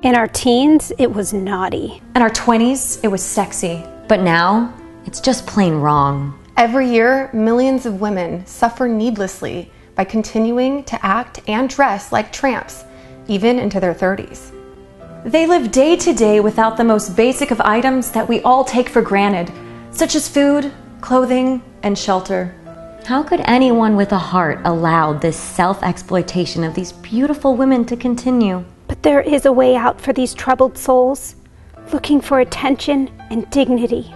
In our teens, it was naughty. In our 20s, it was sexy. But now, it's just plain wrong. Every year, millions of women suffer needlessly by continuing to act and dress like tramps, even into their 30s. They live day to day without the most basic of items that we all take for granted, such as food, clothing, and shelter. How could anyone with a heart allow this self exploitation of these beautiful women to continue? But there is a way out for these troubled souls, looking for attention and dignity.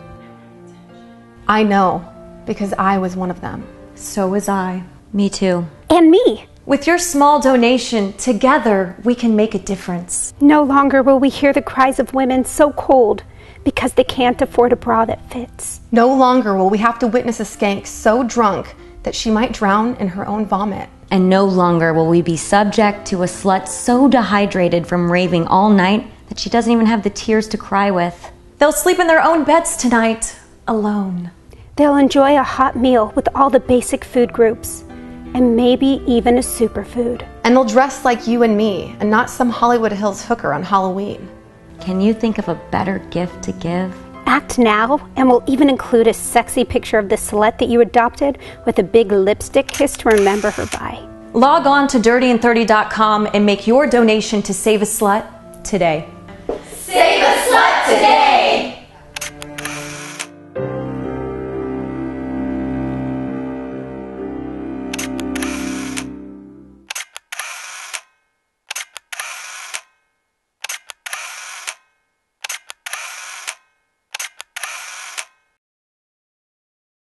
I know, because I was one of them. So was I. Me too. And me. With your small donation, together we can make a difference. No longer will we hear the cries of women so cold because they can't afford a bra that fits. No longer will we have to witness a skank so drunk that she might drown in her own vomit. And no longer will we be subject to a slut so dehydrated from raving all night that she doesn't even have the tears to cry with. They'll sleep in their own beds tonight, alone. They'll enjoy a hot meal with all the basic food groups, and maybe even a superfood. And they'll dress like you and me, and not some Hollywood Hills hooker on Halloween. Can you think of a better gift to give? Act now, and we'll even include a sexy picture of the slut that you adopted with a big lipstick kiss to remember her by. Log on to dirtyandthirty.com and make your donation to Save a Slut today. Save a Slut today!